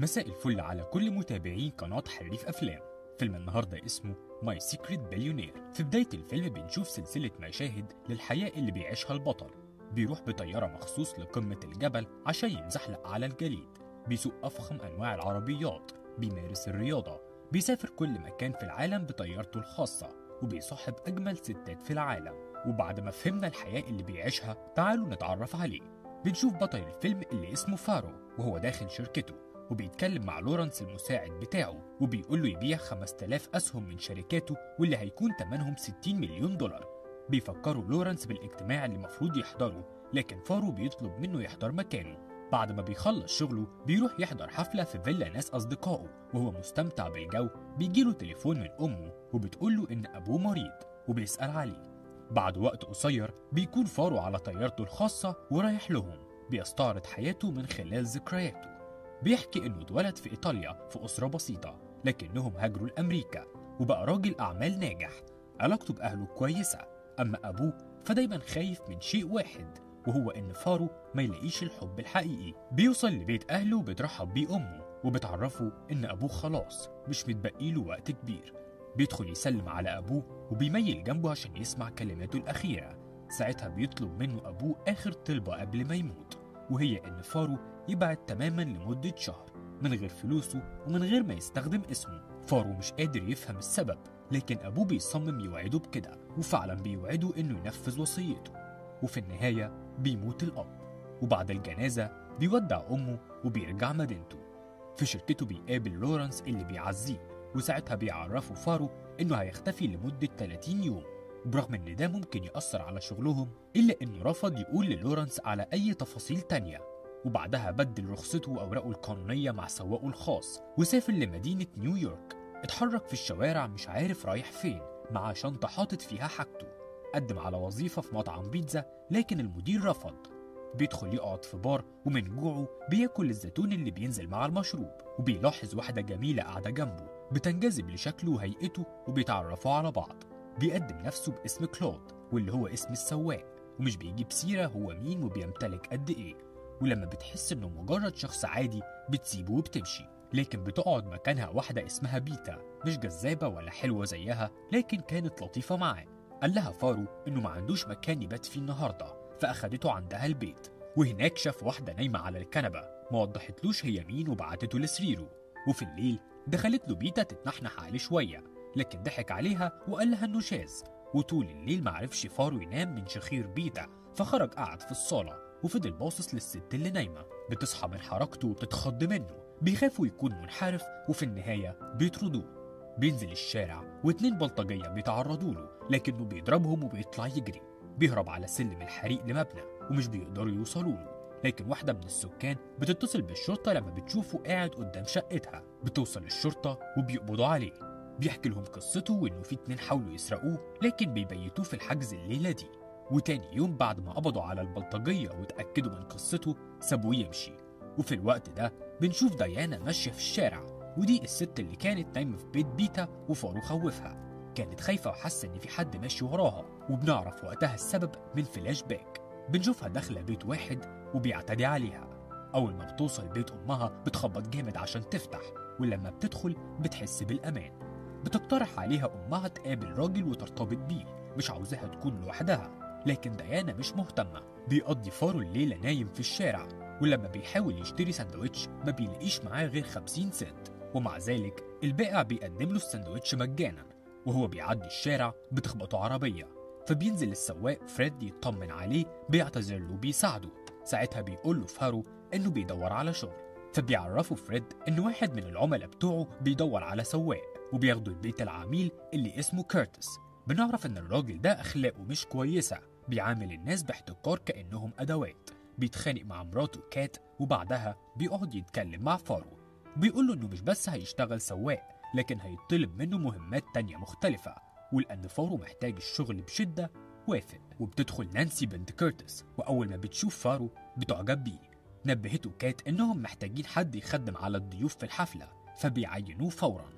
مساء الفل على كل متابعين قناة حريف أفلام. فيلم النهاردة اسمه My Secret Billionaire في بداية الفيلم بنشوف سلسلة مشاهد للحياة اللي بيعيشها البطل. بيروح بطيارة مخصوص لقمة الجبل عشان ينزحلق على الجليد. بيسوق أفخم أنواع العربيات. بيمارس الرياضة. بيسافر كل مكان في العالم بطيارته الخاصة. وبيصاحب أجمل ستات في العالم. وبعد ما فهمنا الحياة اللي بيعيشها تعالوا نتعرف عليه. بنشوف بطل الفيلم اللي اسمه فارو وهو داخل شركته. وبيتكلم مع لورنس المساعد بتاعه وبيقول له يبيع 5000 أسهم من شركاته واللي هيكون تمنهم 60 مليون دولار. بيفكروا لورنس بالاجتماع اللي المفروض يحضره لكن فارو بيطلب منه يحضر مكانه. بعد ما بيخلص شغله بيروح يحضر حفلة في فيلا ناس أصدقائه وهو مستمتع بالجو. بيجيله تليفون من أمه وبتقول له إن أبوه مريض وبيسأل عليه. بعد وقت قصير بيكون فارو على طيارته الخاصة ورايح لهم. بيستعرض حياته من خلال ذكرياته. بيحكي إنه اتولد في إيطاليا في أسرة بسيطة لكنهم هاجروا لأمريكا وبقى راجل أعمال ناجح. علاقته بأهله كويسة أما أبوه فدايما خايف من شيء واحد وهو إن فارو ما يلاقيش الحب الحقيقي. بيوصل لبيت أهله وبترحب بيه أمه وبتعرفه إن أبوه خلاص مش متبقي له وقت كبير. بيدخل يسلم على أبوه وبيميل جنبه عشان يسمع كلماته الأخيرة. ساعتها بيطلب منه أبوه آخر طلبة قبل ما يموت. وهي إن فارو يبعد تماما لمدة شهر من غير فلوسه ومن غير ما يستخدم اسمه. فارو مش قادر يفهم السبب لكن أبوه بيصمم يوعده بكده وفعلا بيوعده إنه ينفذ وصيته. وفي النهاية بيموت الأب وبعد الجنازة بيودع أمه وبيرجع مدينته. في شركته بيقابل لورنس اللي بيعزيه وساعتها بيعرفوا فارو إنه هيختفي لمدة 30 يوم. برغم إن ده ممكن يأثر على شغلهم إلا إنه رفض يقول للورنس على أي تفاصيل تانية وبعدها بدل رخصته وأوراقه القانونية مع سواقه الخاص وسافر لمدينة نيويورك. اتحرك في الشوارع مش عارف رايح فين مع شنطة حاطط فيها حاجته. قدم على وظيفة في مطعم بيتزا لكن المدير رفض. بيدخل يقعد في بار ومن جوعه بياكل الزيتون اللي بينزل مع المشروب وبيلاحظ واحدة جميلة قاعدة جنبه بتنجذب لشكله وهيئته وبيتعرفوا على بعض. بيقدم نفسه باسم كلود واللي هو اسم السواق. ومش بيجيب سيرة هو مين وبيمتلك قد إيه. ولما بتحس إنه مجرد شخص عادي بتسيبه وبتمشي. لكن بتقعد مكانها واحدة اسمها بيتا. مش جذابة ولا حلوة زيها لكن كانت لطيفة معاه. قال لها فارو إنه ما عندوش مكان يبات فيه النهارده فأخدته عندها البيت. وهناك شاف واحدة نايمة على الكنبة. ما وضحتلوش هي مين وبعتته لسريره. وفي الليل دخلت له بيتا تتنحنح عليه شوية. لكن ضحك عليها وقال لها إنه شاذ وطول الليل معرفش فارو ينام من شخير بيتا فخرج قعد في الصالة وفضل باصص للست اللي نايمة. بتصحى من حركته وبتتخض منه. بيخافوا يكون منحرف وفي النهاية بيطردوه. بينزل الشارع واتنين بلطجية بيتعرضوا له لكنه بيضربهم وبيطلع يجري. بيهرب على سلم الحريق لمبنى ومش بيقدروا يوصلوا له. لكن واحدة من السكان بتتصل بالشرطة لما بتشوفه قاعد قدام شقتها. بتوصل الشرطة وبيقبضوا عليه. بيحكي لهم قصته وإنه في اتنين حاولوا يسرقوه لكن بيبيتوه في الحجز الليلة دي. وتاني يوم بعد ما قبضوا على البلطجية واتأكدوا من قصته سابوه يمشي. وفي الوقت ده بنشوف ديانا ماشية في الشارع ودي الست اللي كانت نايمة في بيت بيتا وفارو خوفها. كانت خايفة وحاسة إن في حد ماشي وراها وبنعرف وقتها السبب من فلاش باك. بنشوفها داخلة بيت واحد وبيعتدي عليها. أول ما بتوصل بيت أمها بتخبط جامد عشان تفتح ولما بتدخل بتحس بالأمان. بتقترح عليها أمها تقابل راجل وترتبط بيه مش عاوزاها تكون لوحدها لكن ديانا مش مهتمة. بيقضي فارو الليلة نايم في الشارع ولما بيحاول يشتري سندوتش ما بيلاقيش معاه غير 50 سنت. ومع ذلك البائع بيقدم له السندوتش مجانا وهو بيعدي الشارع بتخبطه عربية. فبينزل السواق فريد يطمن عليه بيعتذر له بيساعده. ساعتها بيقول له فارو إنه بيدور على شغل. فبيعرفه فريد إن واحد من العملاء بتوعه بيدور على سواق. وبياخده لبيت العميل اللي اسمه كيرتس. بنعرف إن الراجل ده أخلاقه مش كويسة بيعامل الناس باحتقار كأنهم أدوات. بيتخانق مع مراته كات وبعدها بيقعد يتكلم مع فارو. بيقول له إنه مش بس هيشتغل سواق لكن هيطلب منه مهمات تانية مختلفة. ولأن فارو محتاج الشغل بشدة وافق وبتدخل نانسي بنت كيرتس وأول ما بتشوف فارو بتعجب بيه. نبهته كات إنهم محتاجين حد يخدم على الضيوف في الحفلة فبيعينوه فورا.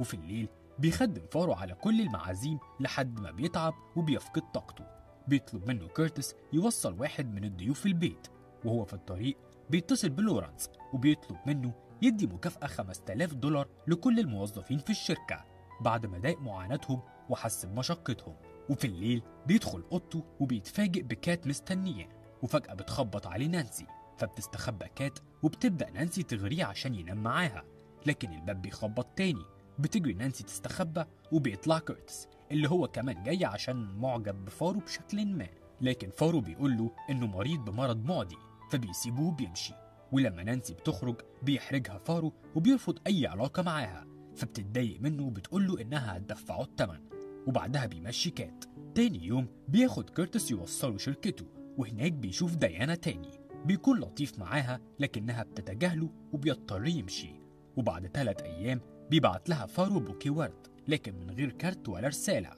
وفي الليل بيخدم فارو على كل المعازيم لحد ما بيتعب وبيفقد طاقته. بيطلب منه كيرتس يوصل واحد من الضيوف في البيت وهو في الطريق بيتصل بلورانس وبيطلب منه يدي مكافأة 5000 دولار لكل الموظفين في الشركة. بعد ما داق معاناتهم وحس بمشقتهم وفي الليل بيدخل أوضته وبيتفاجئ بكات مستنياه وفجأة بتخبط عليه نانسي. فبتستخبى كات وبتبدأ نانسي تغريه عشان ينام معاها لكن الباب بيخبط تاني. بتجري نانسي تستخبى وبيطلع كيرتس اللي هو كمان جاي عشان معجب بفارو بشكل ما. لكن فارو بيقول له إنه مريض بمرض معدي فبيسيبه وبيمشي. ولما نانسي بتخرج بيحرجها فارو وبيرفض أي علاقة معاها. فبتتضايق منه وبتقول له إنها هتدفعه الثمن وبعدها بيمشي كات. تاني يوم بياخد كيرتس يوصله شركته وهناك بيشوف ديانا تاني. بيكون لطيف معاها لكنها بتتجاهله وبيضطر يمشي. وبعد ثلاث أيام بيبعت لها فارو بوكي ورد لكن من غير كارت ولا رسالة.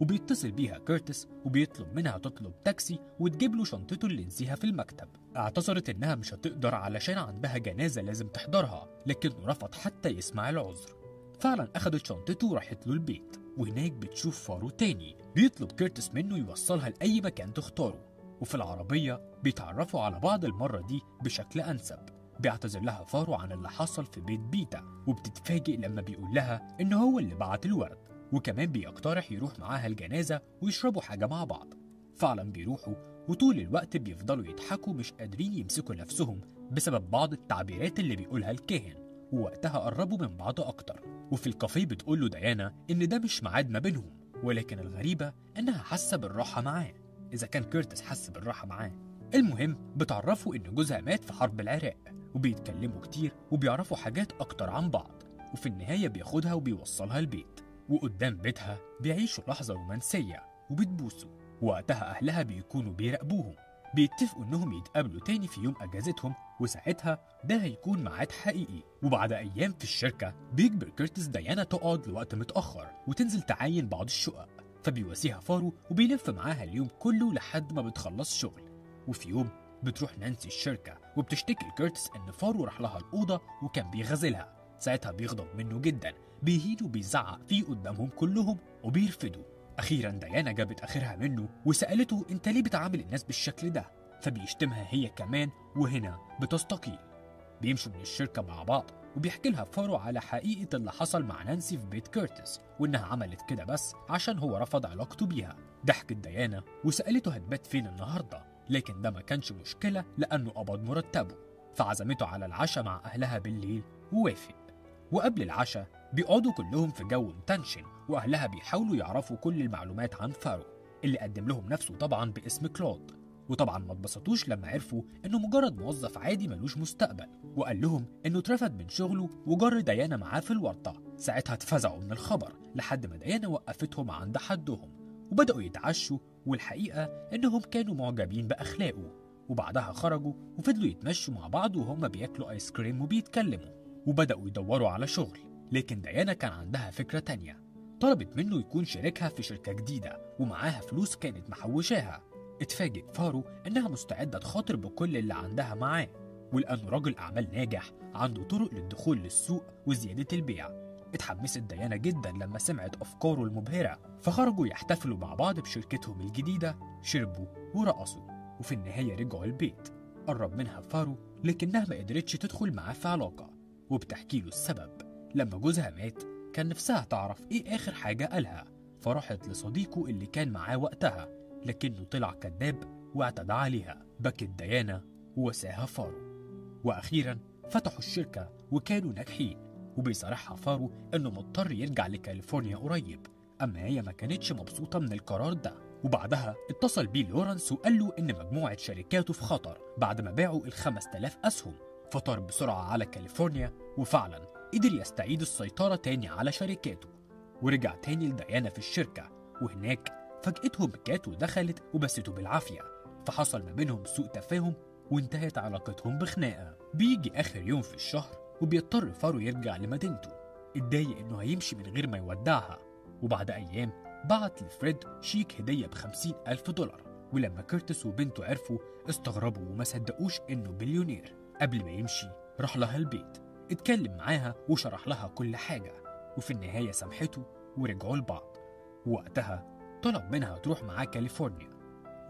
وبيتصل بيها كيرتس وبيطلب منها تطلب تاكسي وتجيب له شنطته اللي نسيها في المكتب. اعتذرت إنها مش هتقدر علشان عندها جنازة لازم تحضرها لكنه رفض حتى يسمع العذر. فعلا أخدت شنطته وراحت له البيت. وهناك بتشوف فارو تاني. بيطلب كيرتس منه يوصلها لأي مكان تختاره. وفي العربية بيتعرفوا على بعض المرة دي بشكل أنسب. بيعتذر لها فارو عن اللي حصل في بيت بيتا وبتتفاجئ لما بيقول لها إن هو اللي بعت الورد وكمان بيقترح يروح معاها الجنازة ويشربوا حاجة مع بعض. فعلا بيروحوا وطول الوقت بيفضلوا يضحكوا مش قادرين يمسكوا نفسهم بسبب بعض التعبيرات اللي بيقولها الكاهن ووقتها قربوا من بعض أكتر. وفي الكافيه بتقول له ديانا إن ده مش ميعاد ما بينهم ولكن الغريبة إنها حاسة بالراحة معاه. إذا كان كيرتس حس بالراحة معاه. المهم بتعرفه إن جوزها مات في حرب العراق. وبيتكلموا كتير وبيعرفوا حاجات أكتر عن بعض وفي النهاية بياخدها وبيوصلها البيت وقدام بيتها بيعيشوا لحظة رومانسية وبتبوسه. وقتها أهلها بيكونوا بيراقبوهم بيتفقوا إنهم يتقابلوا تاني في يوم أجازتهم وساعتها ده هيكون ميعاد حقيقي. وبعد أيام في الشركة بيجبر كيرتس ديانا تقعد لوقت متأخر وتنزل تعاين بعض الشقق. فبيواسيها فارو وبيلف معاها اليوم كله لحد ما بتخلص شغل. وفي يوم بتروح نانسي الشركة وبتشتكي لكيرتس إن فارو راح لها الأوضة وكان بيغازلها ساعتها بيغضب منه جدا. بيهينه وبيزعق فيه قدامهم كلهم وبيرفده أخيرا ديانا جابت آخرها منه وسألته أنت ليه بتعامل الناس بالشكل ده؟ فبيشتمها هي كمان وهنا بتستقيل. بيمشوا من الشركة مع بعض وبيحكي لها فارو على حقيقة اللي حصل مع نانسي في بيت كيرتس وإنها عملت كده بس عشان هو رفض علاقته بيها. ضحكت ديانا وسألته هتبات فين النهاردة؟ لكن ده ما كانش مشكلة لأنه قبض مرتبه. فعزمته على العشاء مع أهلها بالليل ووافق. وقبل العشاء بيقعدوا كلهم في جو متنشن وأهلها بيحاولوا يعرفوا كل المعلومات عن فارو اللي قدم لهم نفسه طبعا باسم كلود وطبعا ما اتبسطوش لما عرفوا إنه مجرد موظف عادي ملوش مستقبل وقال لهم إنه اترفد من شغله وجر ديانا معاه في الورطة. ساعتها اتفزعوا من الخبر لحد ما ديانا وقفتهم عند حدهم وبدأوا يتعشوا والحقيقة إنهم كانوا معجبين بأخلاقه وبعدها خرجوا وفضلوا يتمشوا مع بعض وهم بياكلوا آيس كريم وبيتكلموا وبدأوا يدوروا على شغل لكن ديانا كان عندها فكرة تانية طلبت منه يكون شريكها في شركة جديدة ومعاها فلوس كانت محوشاها. اتفاجئ فارو إنها مستعدة تخاطر بكل اللي عندها معاه ولأنه راجل أعمال ناجح عنده طرق للدخول للسوق وزيادة البيع. اتحمست ديانا جدا لما سمعت أفكاره المبهرة فخرجوا يحتفلوا مع بعض بشركتهم الجديدة شربوا ورقصوا وفي النهاية رجعوا البيت. قرب منها فارو لكنها ما قدرتش تدخل معاه في علاقة. وبتحكي له السبب. لما جوزها مات كان نفسها تعرف إيه آخر حاجة قالها. فراحت لصديقه اللي كان معاه وقتها لكنه طلع كذاب واعتدى عليها. بكت ديانا ووساها فارو. وأخيرا فتحوا الشركة وكانوا ناجحين. وبيصارحها فارو إنه مضطر يرجع لكاليفورنيا قريب. أما هي ما كانتش مبسوطة من القرار ده. وبعدها اتصل بيه لورنس وقال له إن مجموعة شركاته في خطر بعد ما باعوا ال 5000 أسهم. فطار بسرعة على كاليفورنيا وفعلا قدر يستعيد السيطرة تاني على شركاته. ورجع تاني لديانا في الشركة. وهناك فاجأتهم كات ودخلت وباسته بالعافية. فحصل ما بينهم سوء تفاهم وانتهت علاقتهم بخناقة. بيجي آخر يوم في الشهر وبيضطر فارو يرجع لمدينته. اتضايق إنه هيمشي من غير ما يودعها. وبعد أيام بعت لفريد شيك هدية بخمسين ألف دولار. ولما كيرتس وبنته عرفوا استغربوا وما صدقوش إنه بليونير. قبل ما يمشي راح لها البيت. اتكلم معاها وشرح لها كل حاجة. وفي النهاية سامحته ورجعوا لبعض. وقتها طلب منها تروح معاه كاليفورنيا.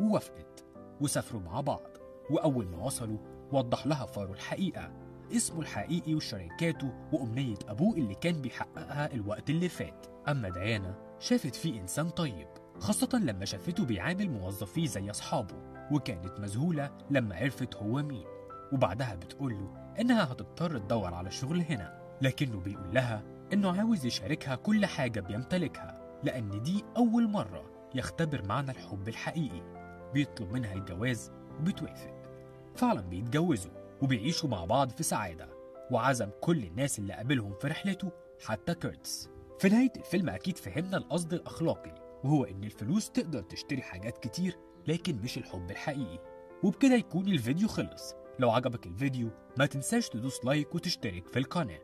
ووافقت وسافروا مع بعض. وأول ما وصلوا وضح لها فارو الحقيقة. اسمه الحقيقي وشركاته وأمنية أبوه اللي كان بيحققها الوقت اللي فات. أما ديانا شافت فيه إنسان طيب خاصة لما شافته بيعامل موظفيه زي أصحابه وكانت مذهولة لما عرفت هو مين. وبعدها بتقوله إنها هتضطر تدور على شغل هنا لكنه بيقول لها إنه عاوز يشاركها كل حاجة بيمتلكها لأن دي أول مرة يختبر معنى الحب الحقيقي. بيطلب منها الجواز وبتوافق. فعلا بيتجوزوا. وبيعيشوا مع بعض في سعادة وعزم كل الناس اللي قابلهم في رحلته حتى كيرتس. في نهاية الفيلم أكيد فهمنا القصد الأخلاقي وهو إن الفلوس تقدر تشتري حاجات كتير لكن مش الحب الحقيقي. وبكده يكون الفيديو خلص. لو عجبك الفيديو ما تنساش تدوس لايك وتشترك في القناة.